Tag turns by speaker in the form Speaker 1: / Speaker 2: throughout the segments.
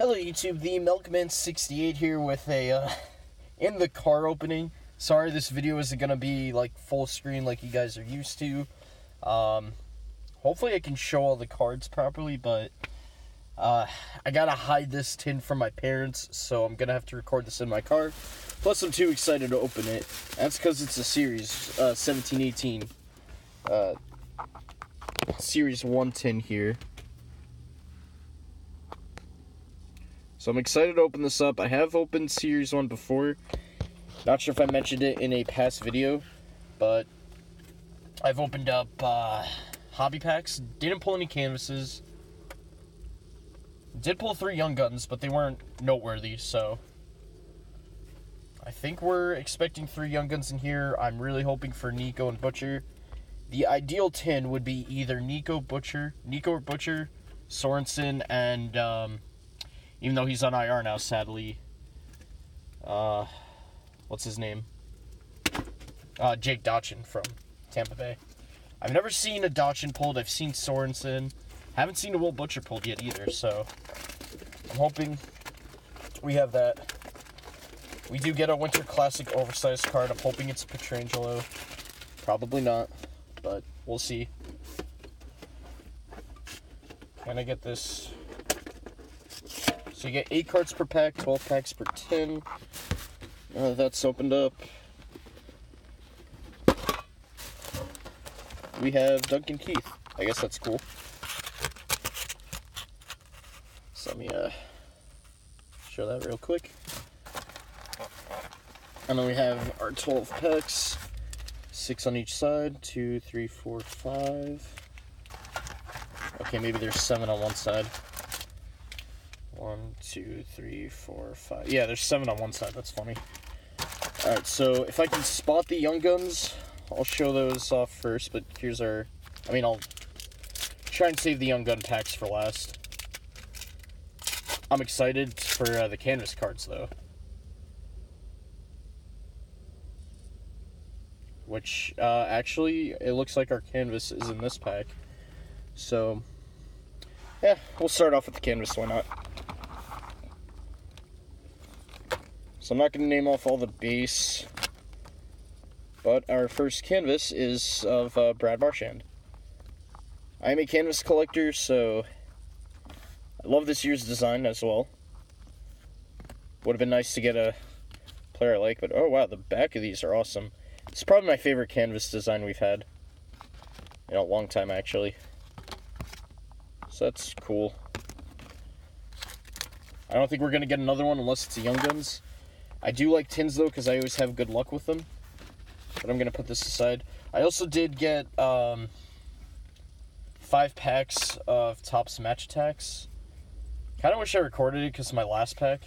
Speaker 1: Hello YouTube, the Milkman68 here with a, uh, in the car opening. Sorry this video isn't gonna be, like, full screen like you guys are used to. Um, hopefully I can show all the cards properly, but, uh, I gotta hide this tin from my parents, so I'm gonna have to record this in my car. Plus I'm too excited to open it. That's because it's a series, uh, 1718. Uh, series 1 tin here. So I'm excited to open this up. I have opened Series 1 before. Not sure if I mentioned it in a past video, but I've opened up uh, hobby packs. Didn't pull any canvases. Did pull three Young Guns, but they weren't noteworthy, so... I think we're expecting three Young Guns in here. I'm really hoping for Nico and Butcher. The ideal tin would be either Nico, Butcher, Nico or Butcher, Sorensen, and... Um, even though he's on IR now, sadly. Uh, what's his name? Uh, Jake Dotchin from Tampa Bay. I've never seen a Dotchin pulled. I've seen Sorensen. Haven't seen a Will Butcher pulled yet either, so I'm hoping we have that. We do get a Winter Classic oversized card. I'm hoping it's Pietrangelo. Probably not, but we'll see. Can I get this so you get 8 cards per pack, 12 packs per 10. Uh, that's opened up. We have Duncan Keith. I guess that's cool. So let me uh, show that real quick. And then we have our 12 packs. Six on each side. Two, three, four, five. Okay, maybe there's seven on one side. One, two, three, four, five. Yeah, there's seven on one side. That's funny. Alright, so if I can spot the Young Guns, I'll show those off first, but here's our... I mean, I'll try and save the Young Gun packs for last. I'm excited for uh, the canvas cards, though. Which, uh, actually, it looks like our canvas is in this pack. So, yeah, we'll start off with the canvas, why not? So I'm not going to name off all the base, but our first canvas is of uh, Brad Marchand. I am a canvas collector, so I love this year's design as well. Would have been nice to get a player I like, but oh wow, the back of these are awesome. It's probably my favorite canvas design we've had in a long time, actually. So that's cool. I don't think we're going to get another one unless it's a Young Guns. I do like tins though because I always have good luck with them. But I'm gonna put this aside. I also did get um, five packs of Topps Match Attax. Kind of wish I recorded it because my last pack.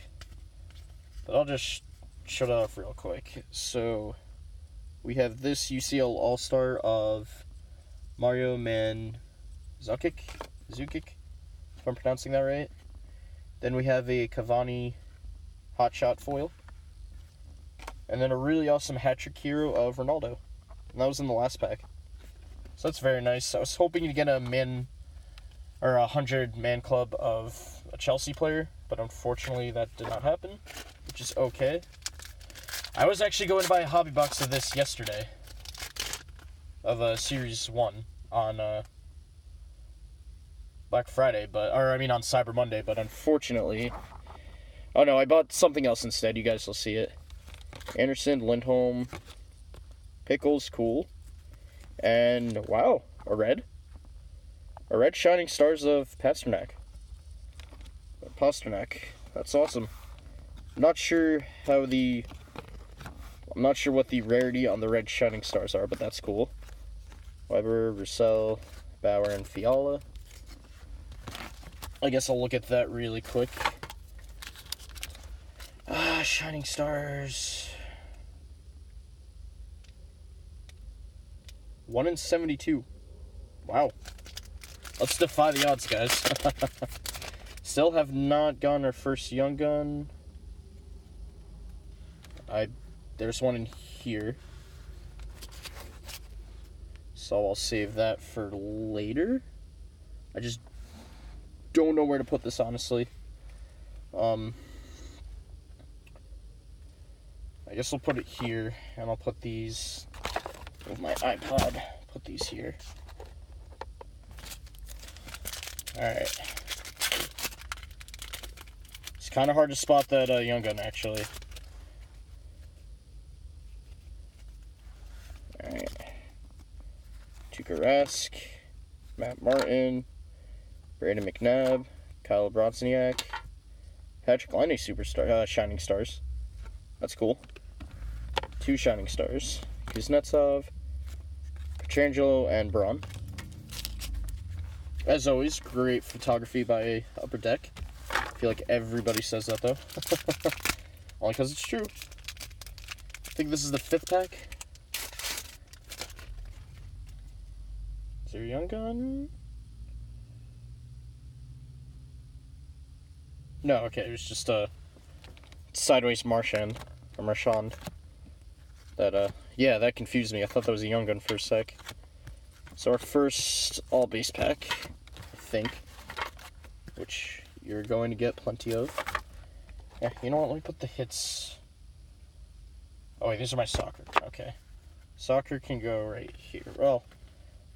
Speaker 1: But I'll just shut it off real quick. So we have this UCL All Star of Mario Man Zukic, Zukic, if I'm pronouncing that right. Then we have a Cavani Hot Shot foil. And then a really awesome hat trick hero of Ronaldo. And that was in the last pack. So that's very nice. I was hoping to get a man or a hundred man club of a Chelsea player, but unfortunately that did not happen, which is okay. I was actually going to buy a hobby box of this yesterday. Of a series one on uh, Black Friday, but or I mean on Cyber Monday, but unfortunately Oh no, I bought something else instead. You guys will see it. Anderson, Lindholm, Pickles, cool. And wow, a red. A red Shining Stars of Pastrnak. Pastrnak. That's awesome. Not sure how the... I'm not sure what the rarity on the red Shining Stars are, but that's cool. Weber, Roussel, Bauer, and Fiala. I guess I'll look at that really quick. Shining Stars. 1 in 72. Wow. Let's defy the odds, guys. Still have not gotten our first Young Gun. I There's one in here. So I'll save that for later. I just don't know where to put this, honestly. Um, I guess I'll put it here, and I'll put these with my iPod. Put these here. Alright. It's kind of hard to spot that uh, Young Gun, actually. Alright. Tuukka Rask, Matt Martin, Brayden McNabb, Kyle Brodziak, Patrik Laine Superstar, uh, Shining Stars. That's cool. Two Shining Stars. Kuznetsov, Pietrangelo, and Braun. As always, great photography by Upper Deck. I feel like everybody says that though. Only because it's true. I think this is the fifth pack. Is there a Young Gun? No, okay, it was just a sideways Marchand or Marchand. That uh yeah, that confused me. I thought that was a young gun for a sec. So our first all base pack, I think. Which you're going to get plenty of. Yeah, you know what, let me put the hits. Oh wait, these are my soccer. Okay. Soccer can go right here. Well,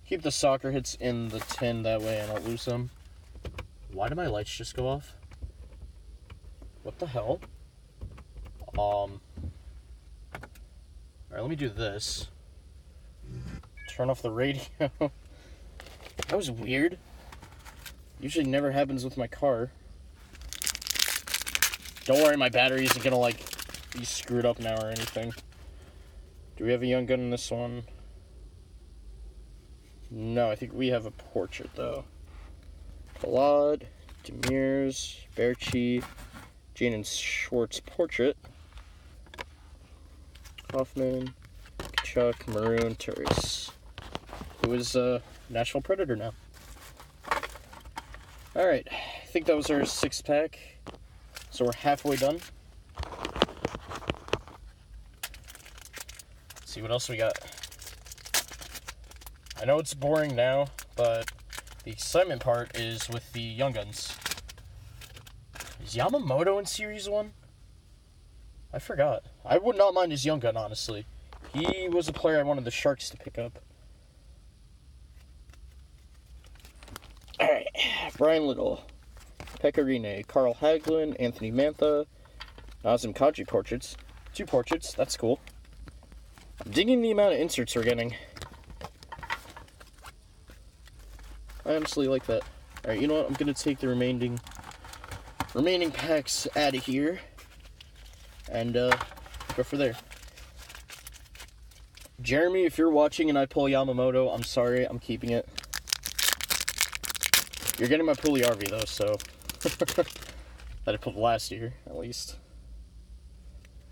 Speaker 1: keep the soccer hits in the tin that way and I'll lose them. Why did my lights just go off? What the hell? Um. Let me do this. Turn off the radio. that was weird. Usually never happens with my car. Don't worry, my battery isn't gonna like be screwed up now or anything. Do we have a young gun in this one? No, I think we have a portrait though. Palat, Demers, Berchi, Jaden Schwartz portrait. Hoffman, Chuck, Maroon, Turris, who is a Nashville Predator now. Alright, I think that was our six pack. So we're halfway done. Let's see what else we got. I know it's boring now, but the excitement part is with the Young Guns. Is Yamamoto in Series 1? I forgot. I would not mind his young gun, honestly. He was a player I wanted the Sharks to pick up. Alright. Bryan Little. Pekka Rinne. Carl Hagelin. Anthony Mantha. Nazem Kadri portraits. Two portraits. That's cool. I'm digging the amount of inserts we're getting. I honestly like that. Alright, you know what? I'm gonna take the remaining remaining packs out of here and uh, go for there. Jeremy, if you're watching and I pull Yamamoto, I'm sorry, I'm keeping it. You're getting my Puljujarvi though, so that I pulled last year at least.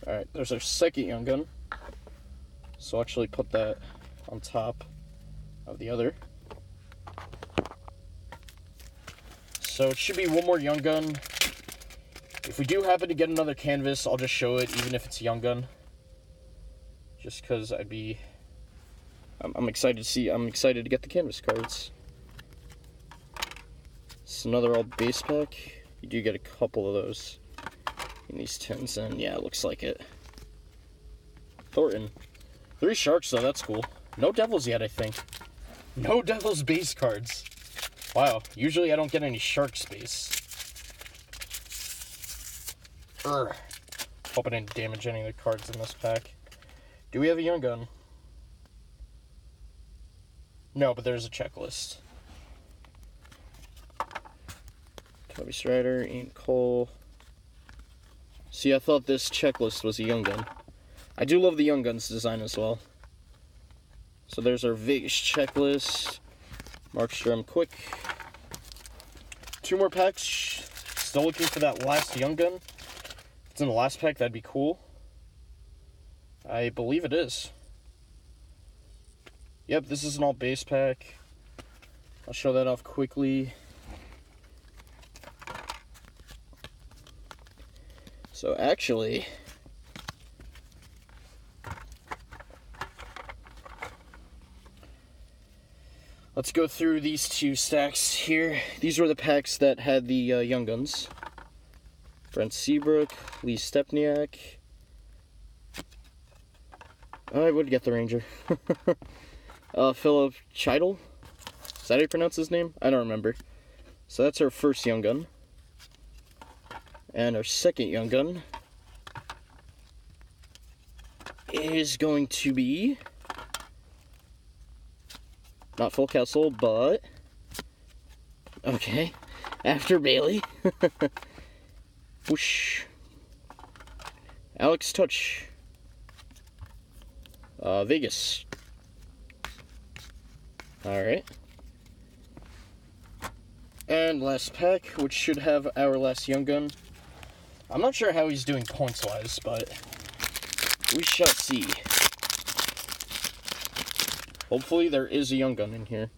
Speaker 1: All right, there's our second young gun. So I'll actually put that on top of the other. So it should be one more young gun if we do happen to get another canvas, I'll just show it, even if it's a young gun. Just because I'd be... I'm, I'm, excited to see... I'm excited to get the canvas cards. It's another all base pack. You do get a couple of those in these tins, and yeah, it looks like it. Thornton. Three sharks, though. That's cool. No devils yet, I think. No devils base cards. Wow. Usually I don't get any shark space. Urgh. Hope I didn't damage any of the cards in this pack. Do we have a young gun? No, but there's a checklist. Toby Strider, Ian Cole. See, I thought this checklist was a young gun. I do love the young guns design as well. So there's our Vegas checklist. Markstrom quick. Two more packs. Still looking for that last young gun it's in the last pack, that'd be cool. I believe it is. Yep, this is an all base pack. I'll show that off quickly. So actually, let's go through these two stacks here. These were the packs that had the uh, Young Guns. Brent Seabrook, Lee Stempniak. I would get the Ranger. uh, Filip Chytil. Is that how you pronounce his name? I don't remember. So that's our first Young Gun. And our second Young Gun is going to be not Full Castle, but okay. After Bailey, whoosh. Alex Tuch, uh, Vegas. All right. And last pack, which should have our last Young Gun. I'm not sure how he's doing points wise, but we shall see. Hopefully there is a Young Gun in here.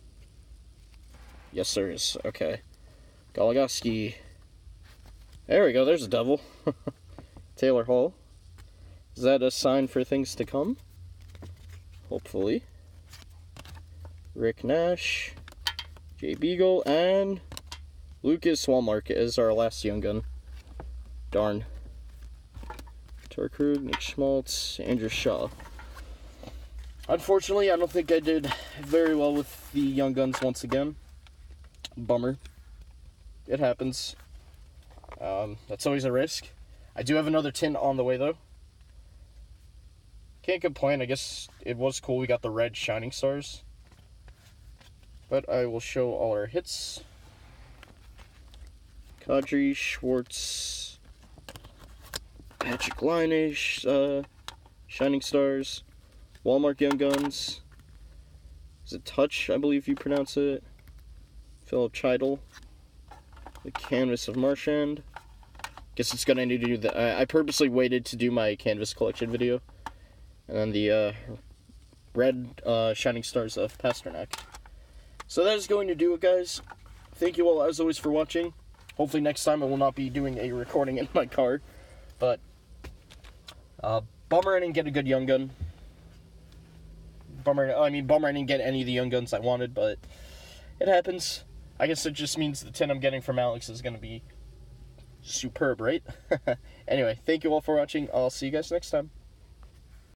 Speaker 1: Yes, there is. Okay. Goligoski. There we go. There's a devil. Taylor Hall. Is that a sign for things to come? Hopefully. Rick Nash. Jay Beagle. And Lucas Wallmark is our last Young Gun. Darn. Torey Krug, Nick Schmaltz, Andrew Shaw. Unfortunately, I don't think I did very well with the Young Guns once again. Bummer. It happens. Um, that's always a risk. I do have another tin on the way, though. Can't complain. I guess it was cool. We got the red Shining Stars. But I will show all our hits. Kadri, Schwartz, Patrik Laine uh, Shining Stars, Wallmark Young Guns. Is it Tuch, I believe you pronounce it. Filip Chytil. The Canvas of Marchand. Guess it's gonna need to do that. I, I purposely waited to do my Canvas collection video. And then the uh, red uh, Shining Stars of Pastrnak. So that is going to do it, guys. Thank you all, as always, for watching. Hopefully next time I will not be doing a recording in my car. But uh, bummer I didn't get a good young gun. Bummer, I mean, bummer I didn't get any of the young guns I wanted, but it happens. I guess it just means the tin I'm getting from Alex is going to be superb, right? anyway, thank you all for watching. I'll see you guys next time.